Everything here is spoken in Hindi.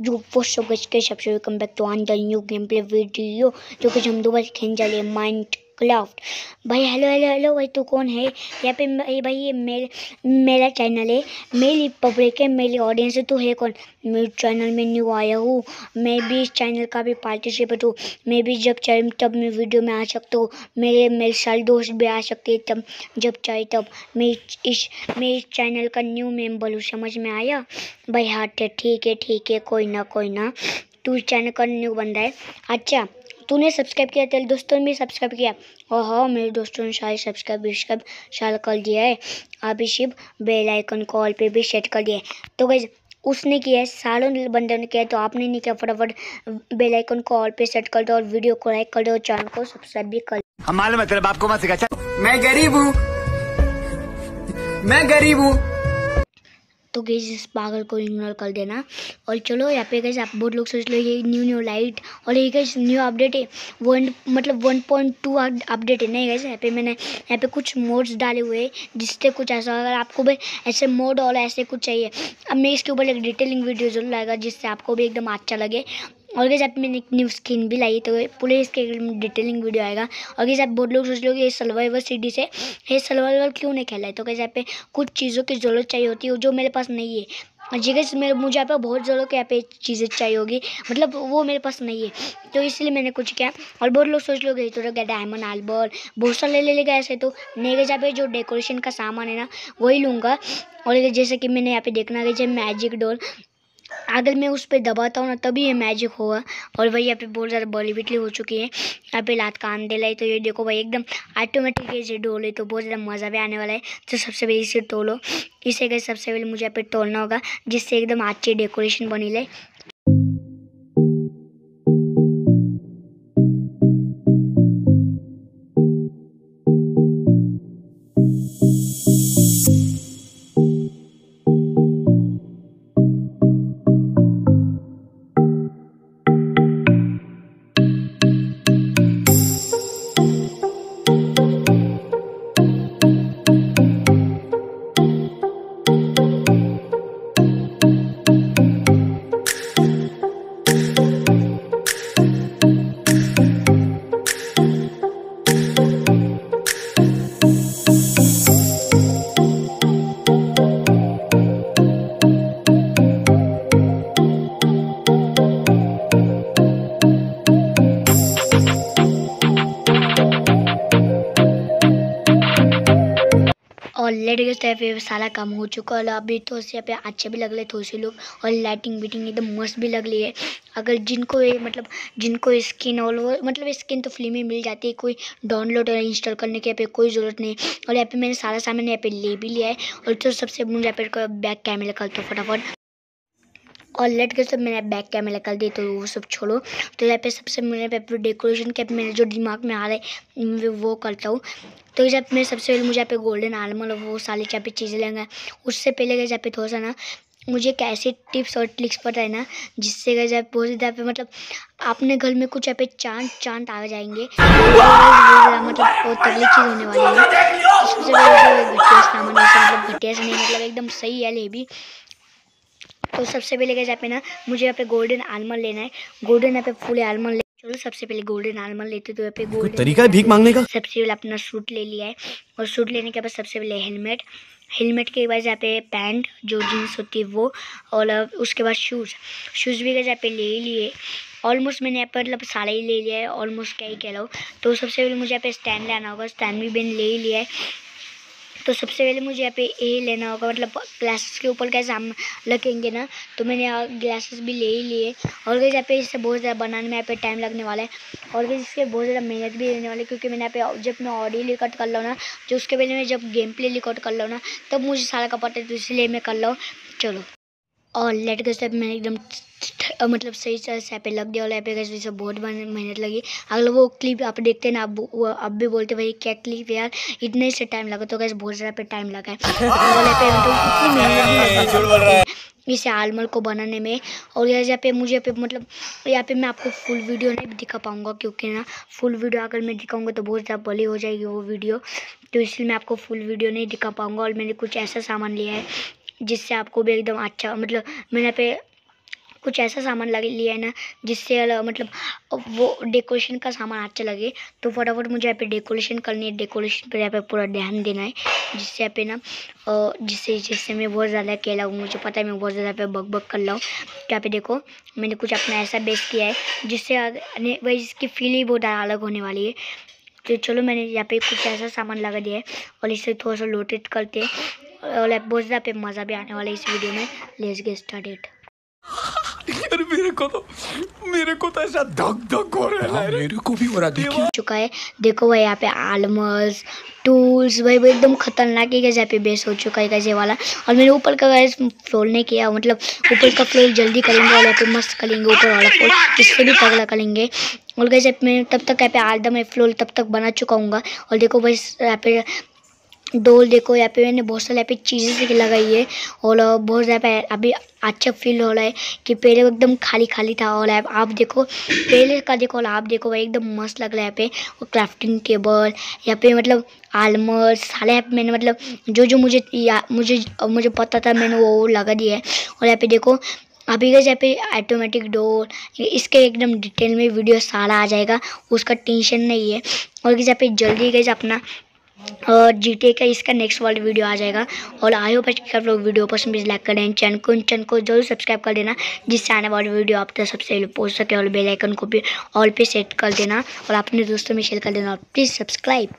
जो फ़र्स्ट सब के सबसे welcome back to on the new game play video जो कि हम दो बार खेल रहे माइंड क्राफ्ट भाई हेलो हेलो हेलो भाई, तू कौन है? यहाँ पे भाई, ये मेरे, मेरा चैनल है। मेरी पब्लिक है, मेरी ऑडियंस है। तू है कौन? मेरे चैनल में न्यू आया हूँ। मैं भी इस चैनल का भी पार्टिसिपेट हूँ। मैं भी जब चाहे तब मैं वीडियो में आ सकता हूँ। मेरे मेरे सारे दोस्त भी आ सकते हैं तब, जब चाहे तब। मैं इस मैं इस चैनल का न्यू मेंबर हूँ। समझ में आया? भाई हाँ ठीक है ठीक है, कोई ना कोई ना। तू इस चैनल का न्यू बंदा है। अच्छा तूने सब्सक्राइब किया, तेरे दोस्तों ने भी सब्सक्राइब किया। और हाँ मेरे दोस्तों ने सारे सब्सक्राइब सब्सक्राइब सारा कर दिया है। अभी सिर्फ़ बेल आइकन कॉल पे भी सेट कर दिया तो गई उसने किया है, सालों बंदों ने किया है तो आपने नहीं किया, फटाफट बेल आइकन कॉल पे सेट कर दो और वीडियो को लाइक कर दो और चैनल को सब्सक्राइब भी कर हम मालूम है तेरे बाप को मत सिखा। मैं गरीब हूँ। मैं गरीब हूँ। तो गई इस पागल को इग्नोर कर देना। और चलो, यहाँ पे गैस आप बहुत लोग सोच लो, ये न्यू न्यू लाइट और ये गई न्यू अपडेट है। वन मतलब वन पॉइंट टू अपडेट है। नहीं गैस यहाँ पे मैंने, यहाँ पे कुछ मोड्स डाले हुए हैं, जिससे कुछ ऐसा, अगर आपको भी ऐसे मोड और ऐसे कुछ चाहिए, अब मैं इसके ऊपर एक डिटेलिंग वीडियो ज़रूर लाएगा जिससे आपको भी एकदम अच्छा लगे। और जब मैंने एक न्यू स्किन भी लाई तो पूरे इसके डिटेलिंग वीडियो आएगा। और कैसे आप बहुत लोग सोच लो कि ये सलवाइवर सीडी से, ये सलवाइवर क्यों नहीं खेला है तो कैसे यहाँ पे कुछ चीज़ों की ज़रूरत चाहिए होती है जो मेरे पास नहीं है। जी कैसे मेरे, मुझे यहाँ पे बहुत ज़रूरत यहाँ पे चीज़ें चाहिए होगी मतलब वो मेरे पास नहीं है। तो इसलिए मैंने कुछ किया, और बहुत लोग सोच लोगे तो क्या डायमंड आल्बर बहुत सारा ले ले लेगा ऐसे तो। नहीं गए जहाँ पे जो डेकोरेशन का सामान है ना, वही लूँगा। और जैसे कि मैंने यहाँ पे देखना गया मैजिक डोर अगर मैं उस पर दबाता हूँ ना, तभी ये मैजिक होगा। और भाई, यहाँ पे बहुत ज़्यादा बॉलीविटली हो चुकी है। यहाँ पे लात कान दे लाई तो ये देखो भाई, एकदम ऑटोमेटिक ये जेड डोले तो बहुत ज़्यादा मज़ा भी आने वाला है। तो सबसे पहले इसे तोलो। इसे गए सबसे पहले मुझे यहाँ पे तोड़ना होगा, जिससे एकदम अच्छी डेकोरेशन बनी ले और लाइट गए तो पे सारा काम हो चुका है। अभी तो यहाँ पे अच्छे भी लग रहे थोड़े से लोग। और लाइटिंग बीटिंग एकदम मस्त भी लग रही है। अगर जिनको ये मतलब जिनको स्किन और वो मतलब स्किन तो फ्री में मिल जाती है। कोई डाउनलोड और इंस्टॉल करने की यहाँ पे कोई ज़रूरत नहीं। और यहाँ पे मैंने सारा सामान यहाँ पे ले भी लिया है। और तो सबसे यहाँ पे बैक कैमरे का तो फटाफट। और लेट के सब मैंने बैक कैमरा कर दी तो वो सब छोड़ो। तो यहाँ पे सबसे मैंने पे डेकोरेशन के मेरे जो दिमाग में आ रहा है वो करता हूँ। तो जब मैं सबसे पहले मुझे यहाँ पे गोल्डन आलमंड और वो सारी यहाँ पे चीज़ें लेंगे, उससे पहले गए यहाँ पे थोड़ा सा ना, मुझे कैसे टिप्स और ट्रिक्स पता है ना जिससे गए जब बहुत ज़्यादा पे मतलब अपने घर में कुछ यहाँ पे चाँद चाँद आ जाएँगे मतलब बहुत तगड़ी चीज़ होने वाली है। मतलब घटिया से नहीं मतलब एकदम सही है, ले भी। तो सबसे पहले क्या यहाँ पे ना मुझे यहाँ पे गोल्डन आलमंड लेना है। गोल्डन यहाँ पे फुल आलमंड ले चलो सबसे पहले गोल्डन आलमंड लेते तो यहाँ पे गोल्डन तरीका है भीख मांगने का? सबसे पहले अपना सूट ले लिया है। और सूट लेने के बाद सबसे पहले हेलमेट हेलमेट के बाद यहाँ पे पैंट जो जीन्स होती है वो। और उसके बाद शूज़ शूज़ भी यहाँ पे ले लिए। ऑलमोस्ट मैंने यहाँ पर मतलब सारा ही ले लिया है। ऑलमोस्ट क्या ही कह लो तो सबसे पहले मुझे यहाँ पे स्टैंड लेना होगा। स्टैंड भी मैंने ले ही लिया है। तो सबसे पहले मुझे यहाँ पे ए लेना होगा मतलब ग्लासेस के ऊपर कैसे हम लगेंगे ना तो मैंने ग्लासेस भी ले ही लिए। और यहाँ पे इससे बहुत ज़्यादा बनाने में यहाँ पे टाइम लगने वाला है। और इसके बहुत ज़्यादा मेहनत भी लेने वाली है, क्योंकि मैंने यहाँ पे जब मैं ऑडियो रिकॉर्ड कर लो ना, जो उसके पहले मैं जब गेम प्ले रिकॉर्ड कर लो ना, तब मुझे सारा का पता है तो इसलिए मैं कर लो। चलो। और लेट गए सब मैंने एकदम मतलब सही तरह से पे लग गया और पे गए सब बहुत मेहनत लगी। अगर वो क्लिप आप देखते ना अब अब भी बोलते भाई क्या क्लिप यार? इतने से टाइम लगा। तो कैसे बहुत ज़्यादा पे टाइम लगा है। इसे आलमल को बनाने में। और यार यहाँ पे मुझे पे मतलब यहाँ पे मैं आपको फुल वीडियो नहीं दिखा पाऊँगा क्योंकि ना फुल वीडियो अगर मैं दिखाऊँगा तो बहुत ज़्यादा बड़ी हो जाएगी वो वीडियो तो इसलिए मैं आपको फुल वीडियो नहीं दिखा पाऊँगा और मैंने कुछ ऐसा सामान लिया है जिससे आपको भी एकदम अच्छा मतलब मैंने पे कुछ ऐसा सामान लगे लिया है ना, जिससे मतलब वो डेकोरेशन का सामान अच्छा लगे। तो फटाफट मुझे यहाँ पे डेकोरेशन करनी है। डेकोरेशन पर यहाँ पे पूरा ध्यान देना है। जिससे यहाँ पे ना जिससे जिससे मैं बहुत ज़्यादा अकेला हूँ। मुझे पता है मैं बहुत ज़्यादा पे बक बक कर रहा हूँ। तो यहाँ पे देखो, मैंने कुछ अपना ऐसा बेस किया है, जिससे वही इसकी फील ही बहुत अलग होने वाली है। तो चलो मैंने यहाँ पे कुछ ऐसा सामान लगा दिया है और इसे थोड़ा सा लोटेट करते हैं। और बहुत ज़्यादा पे मज़ा भी आने वाला है इस वीडियो में। लेट्स गेट स्टार्टेड अरे मेरे को तो मेरे को तो ऐसा धक धक हो रहा है मेरे को भी हो रहा देखिए। चुका है। देखो भाई यहाँ पे आलमस टूल्स भाई वो एकदम खतरनाक ही यहाँ पे बेस हो चुका है कैसे वाला। और मैंने ऊपर का गैस फ्लोर नहीं किया मतलब ऊपर का फ्लोर जल्दी करेंगे और यहाँ पे मस्त करेंगे ऊपर वाला फ्लोर इससे भी तगड़ा करेंगे। और कैसे मैं तब तक यहाँ पे आलदम है फ्लोर तब तक बना चुका हूँ और देखो भाई यहाँ पे डोल देखो, यहाँ पे मैंने बहुत सारे यहाँ पे चीज़ें लगाई है, और बहुत ज़्यादा अभी अच्छा फील हो रहा है कि पहले एकदम खाली खाली था, और आप देखो, पहले का देखो, और आप देखो भाई एकदम मस्त लग रहा है यहाँ पे, और क्राफ्टिंग टेबल यहाँ पे मतलब आलमर सारे यहाँ मैंने मतलब जो जो मुझे या, मुझे मुझे पता था, मैंने वो लगा दिया है, और यहाँ पे देखो, अभी का यहाँ पे ऑटोमेटिक डोर इसके एकदम डिटेल में वीडियो सारा आ जाएगा, उसका टेंशन नहीं है, और यहाँ पे जल्दी गए अपना और जी का इसका नेक्स्ट वाला वीडियो आ जाएगा। और आई होप कि आप लोग वीडियो पसंद भी लाइक करें। चैनल को चैनल को ज़रूर सब्सक्राइब कर देना, जिससे आने वाली वीडियो आप तक सबसे पहुँच सके। और बेलाइकन को भी ऑल पे सेट कर देना और अपने दोस्तों में शेयर कर देना। और प्लीज़ सब्सक्राइब